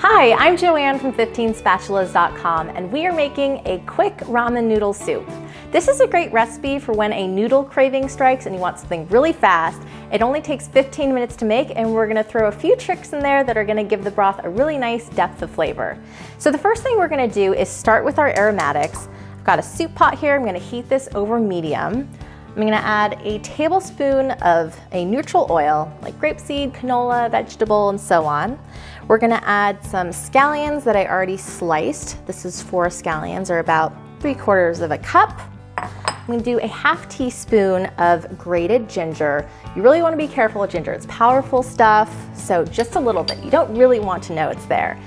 Hi, I'm Joanne from 15spatulas.com and we are making a quick ramen noodle soup. This is a great recipe for when a noodle craving strikes and you want something really fast. It only takes 15 minutes to make and we're gonna throw a few tricks in there that are gonna give the broth a really nice depth of flavor. So the first thing we're gonna do is start with our aromatics. I've got a soup pot here, I'm gonna heat this over medium. I'm gonna add a tablespoon of a neutral oil, like grapeseed, canola, vegetable, and so on. We're gonna add some scallions that I already sliced. This is four scallions, or about three quarters of a cup. I'm gonna do a half teaspoon of grated ginger. You really wanna be careful with ginger. It's powerful stuff, so just a little bit. You don't really want to know it's there.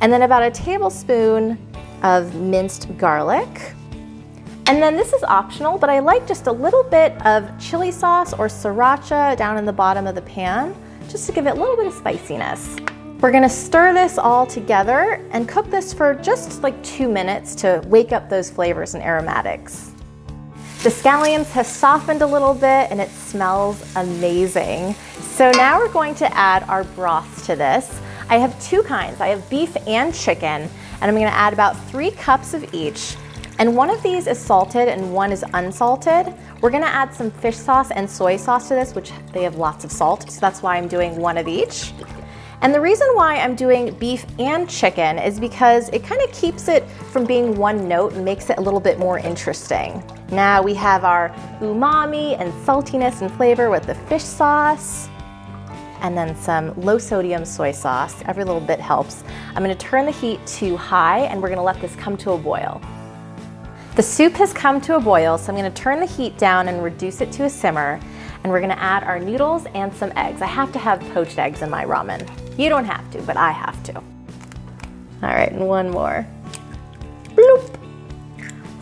And then about a tablespoon of minced garlic. And then this is optional, but I like just a little bit of chili sauce or sriracha down in the bottom of the pan, just to give it a little bit of spiciness. We're gonna stir this all together and cook this for just like two minutes to wake up those flavors and aromatics. The scallions have softened a little bit and it smells amazing. So now we're going to add our broth to this. I have two kinds. I have beef and chicken, and I'm gonna add about three cups of each. And one of these is salted and one is unsalted. We're gonna add some fish sauce and soy sauce to this, which they have lots of salt, so that's why I'm doing one of each. And the reason why I'm doing beef and chicken is because it kind of keeps it from being one note and makes it a little bit more interesting. Now we have our umami and saltiness and flavor with the fish sauce and then some low sodium soy sauce. Every little bit helps. I'm gonna turn the heat to high and we're gonna let this come to a boil. The soup has come to a boil, so I'm gonna turn the heat down and reduce it to a simmer, and we're gonna add our noodles and some eggs. I have to have poached eggs in my ramen. You don't have to, but I have to. All right, and one more. Bloop.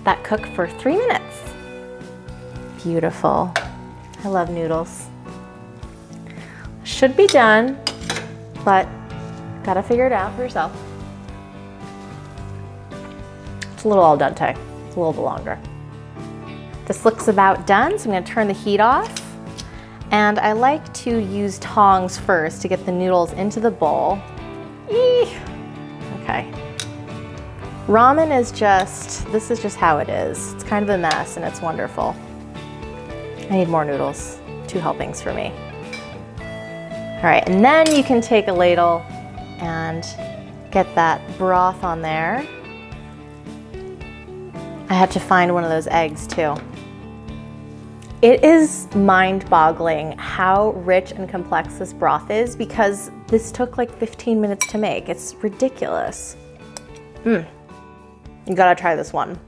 That cooked for three minutes. Beautiful. I love noodles. Should be done, but gotta figure it out for yourself. It's a little al dente a little bit longer. This looks about done, so I'm gonna turn the heat off. And I like to use tongs first to get the noodles into the bowl. Eee. Okay. Ramen is just, this is just how it is. It's kind of a mess and it's wonderful. I need more noodles, two helpings for me. All right, and then you can take a ladle and get that broth on there. I had to find one of those eggs too. It is mind boggling how rich and complex this broth is because this took like 15 minutes to make. It's ridiculous. Mmm. You gotta try this one.